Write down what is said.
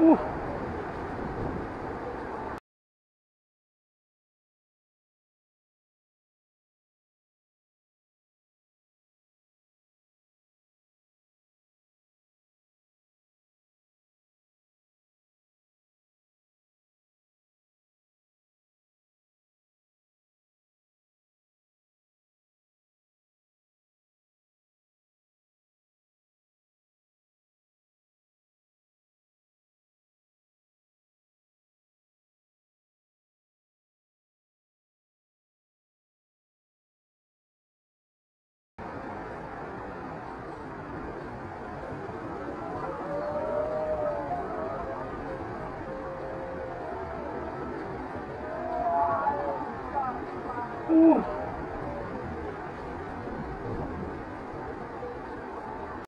Ooh. Ooh.